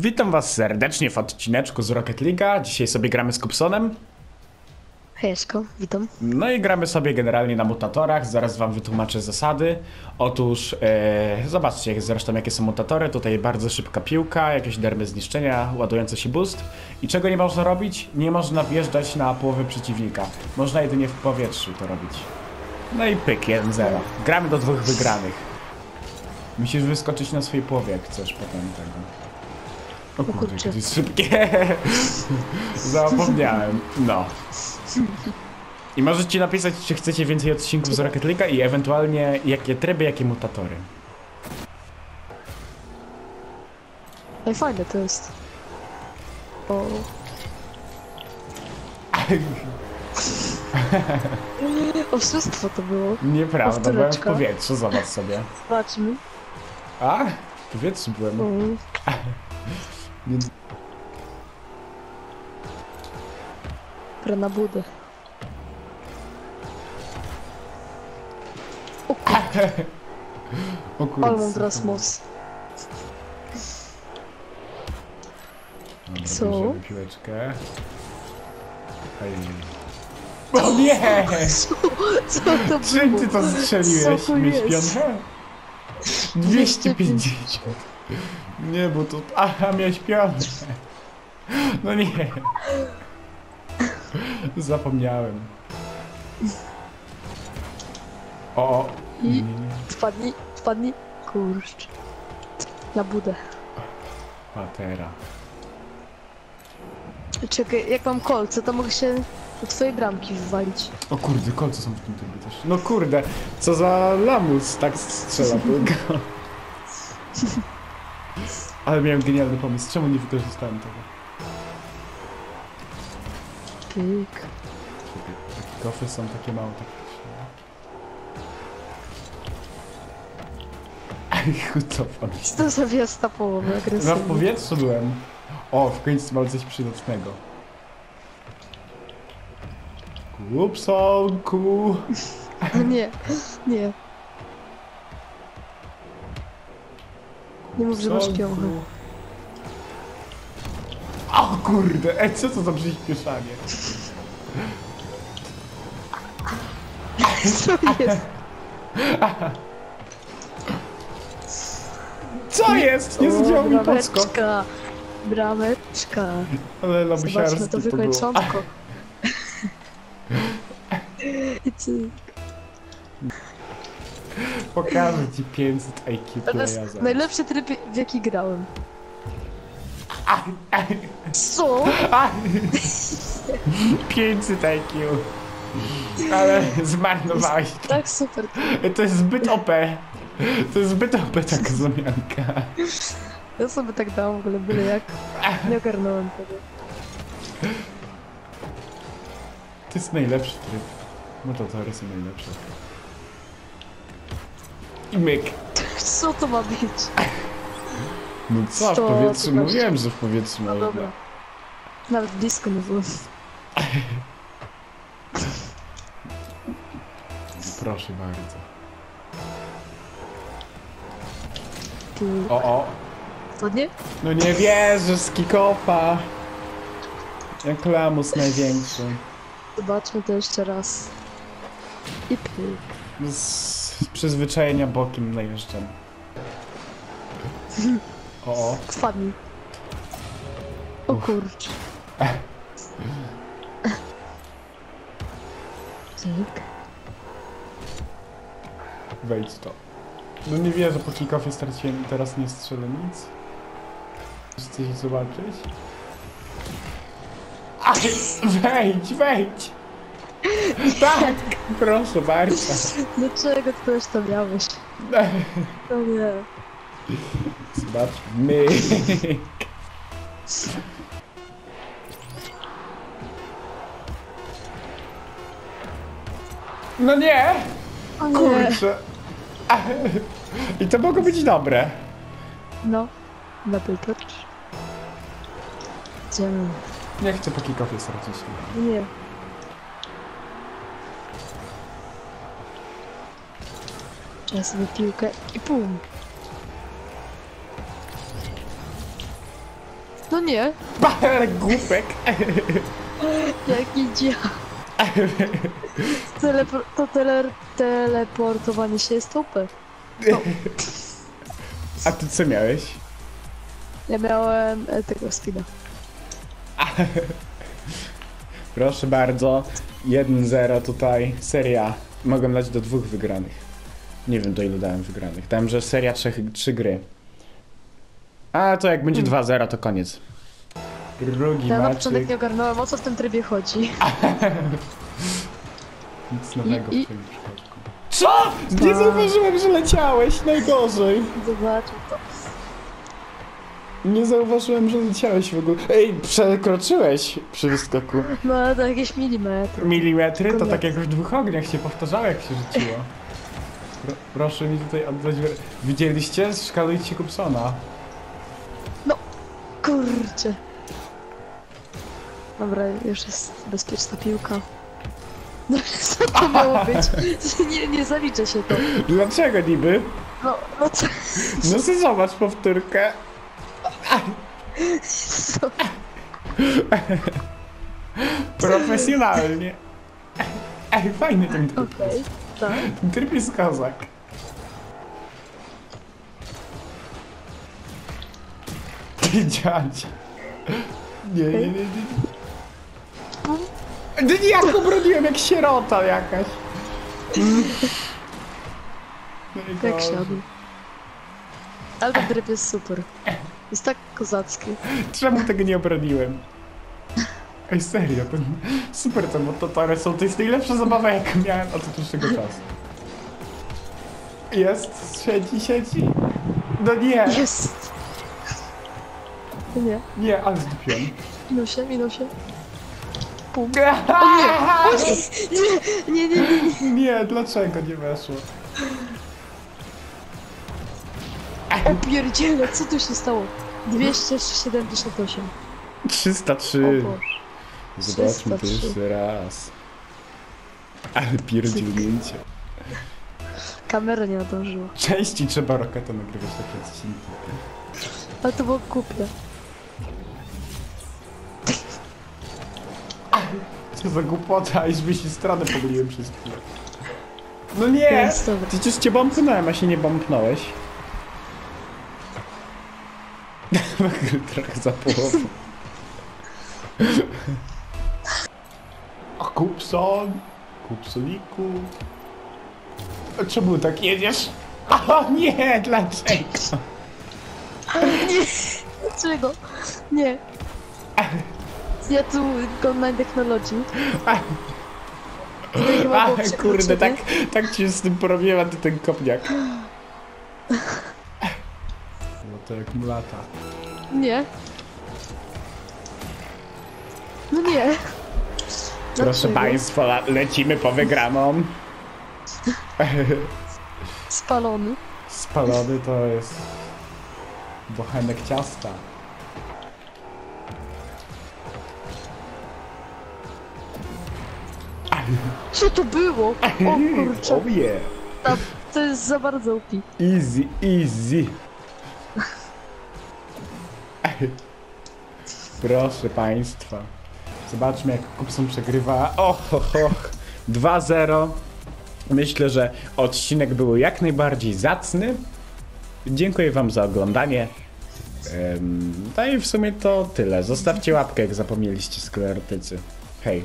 Witam was serdecznie w odcineczku z Rocket League'a. Dzisiaj sobie gramy z Kupsonem. Hejsko, witam. No i gramy sobie generalnie na mutatorach. Zaraz wam wytłumaczę zasady. Otóż e, zobaczcie zresztą jakie są mutatory. Tutaj bardzo szybka piłka, jakieś dermy zniszczenia, ładujący się boost. I czego nie można robić? Nie można wjeżdżać na połowę przeciwnika. Można jedynie w powietrzu to robić. No i pyk, 1-0. Gramy do dwóch wygranych. Musisz wyskoczyć na swojej połowie, jak chcesz potem tego. O kurde, to jest szybkie. Zapomniałem. No. I możecie napisać, czy chcecie więcej odcinków z Rocket League'a i ewentualnie jakie tryby, jakie mutatory. Ej, fajne to jest. O. Oszustwo to było. Nieprawda, byłem w powietrzu, zobacz sobie. Zobaczmy. A? W powietrzu byłem. Mm. Więc... Gra na budę. O kurde, O kurde. ale mam teraz moc. Dobra, Co? bierzemy piłeczkę. Ej. O nie! Co to Czym było? ty to strzeliłeś? Co to jest? pionę? 250. Nie, bo to... Aha, miałeś pionę. No nie. Zapomniałem. O, nie. Spadnij, spadnij. Kurczę. Na budę. Patera. Czekaj, jak mam kolce, to mogę się do twojej bramki wywalić. O kurde, kolce są w tym trybie też. No kurde, co za lamus tak strzela tylko. Ale miałem genialny pomysł, czemu nie wykorzystałem tego? Takie kofy są takie małe, takie Ej, cofam Co się. to za wiasta połowy No w powietrzu byłem. O, w końcu mam coś przydatnego. Kupsonku! Nie, nie. Nie mów, że masz piąchę. O kurde, ej, co to za przyspieszanie? Co jest? Co jest? Nie zdjął mi podskok. Brameczka. Brameczka. Ale Zobaczmy to to było. wykończonko. I ty. Pokażę ci 500 IQ To jest playa za. najlepszy tryb, w jaki grałem. Co? 500 IQ. Ale zmarnowałeś. Tak super. To jest zbyt OP. To jest zbyt OP taka zamianka. Ja sobie tak dałam w ogóle byle jak. Nie ogarnąłem tego. To jest najlepszy tryb. No to tory są najlepsze. I myk. Co to ma być? No co, w powietrzu? Mówiłem, że w powietrzu No można. dobra. Nawet blisko nie było. Proszę bardzo. Ty. O, o. Ładnie? No nie wierzę, z kikopa. Jak lamus największy. Zobaczmy to jeszcze raz. I pyk. No Z przyzwyczajenia bokiem najeżdżam. O, o. Spadnij. O kurcz. Pyk. Wejdź to. No nie wierzę, po kikofie straciłem i teraz nie strzelę nic. Chcesz coś zobaczyć? Aj, wejdź, wejdź! Tak! Proszę bardzo. Dlaczego ty też to miałeś? No nie. Zobacz, my. No nie! O nie. Kurczę. I to mogło być dobre. No. Double touch. Idziemy. Nie chcę po kikofie stracić. Nie. Trzeba sobie piłkę i pum. No nie, Ale głupek. jaki dzia. Telepor to tele teleportowanie się jest tupy. A ty co miałeś? Ja miałem e, tego spina. Proszę bardzo. 1-0 tutaj. Seria. Mogłem dać do dwóch wygranych. Nie wiem do ilu dałem wygranych. Dałem, że seria trzech, trzy gry. A to jak będzie 2-0 to koniec. Drugi Ja na początek nie ogarnąłem o co w tym trybie chodzi. Nic nowego I- i- w twoim przypadku. Co? Nie zauważyłem, że leciałeś. Najgorzej. Zobaczył to. Nie zauważyłem, że leciałeś w ogóle. Ej, przekroczyłeś przy wyskoku. No ale to jakieś milimetry. Milimetry to tak jak w dwóch ogniach się powtarzało, jak się rzuciło. Pro, proszę mi tutaj oddać. Widzieliście? Szkalujcie Kupsona. Kurczę. Dobra, już jest bezpieczna piłka. No co to miało być? Nie, nie zaliczę się to. Dlaczego niby? No, no co? No zobacz powtórkę. Co? Profesjonalnie. Ej, fajny ten tryb. Okej, tak. Ten tryb jest kozak. Ty dziadź. Nie, nie, nie, nie. Ty jak obroniłem jak sierota jakaś. Jak siadł. Ale ten tryb jest super. Jest tak kozacki. Czemu tego nie obroniłem? Ej, serio, ten... super te mototory są, to jest najlepsza zabawa jaka miałem od dłuższego czasu. Jest, siedzi, siedzi. No nie, Jest! Nie, nie, ale zdupiłem. minusie, minusie. Pum. O Nie, nie, nie, nie, nie. Nie, dlaczego nie weszło? O pierdziele, co tu się stało? 278. 303. O Boże. Zobaczmy to 303. jeszcze raz. Ale pierdzielnięcie. Kamera nie nadążyła. Częściej trzeba roketa nagrywać takie odcinki. Ale to było głupie. Co za głupota, iż by się stronę pomyliłem przez chwilę. No nie! Jest. Przecież cię bombnąłem, a się nie bombnąłeś. Trochę za połową. A Kupson? Kupsoniku? Czemu tak jedziesz? O nie, dlaczego? Nie! Dlaczego? Nie. Ja tu chyba było Ale kurde, tak, tak ci z tym porobiłem, a ty ten kopniak. To jak mu lata. Nie. No nie. Proszę Dlaczego? państwa, la- lecimy po wygraną. Spalony. Spalony to jest bochenek ciasta. Co to było? O kurczę. Oh yeah. Ta, to jest za bardzo upi. Easy, easy. Proszę państwa. Zobaczmy jak Kupson przegrywa. Och, och, och. 2-0. Myślę, że odcinek był jak najbardziej zacny. Dziękuję wam za oglądanie. No i w sumie to tyle. Zostawcie łapkę jak zapomnieliście sklerotycy. Hej.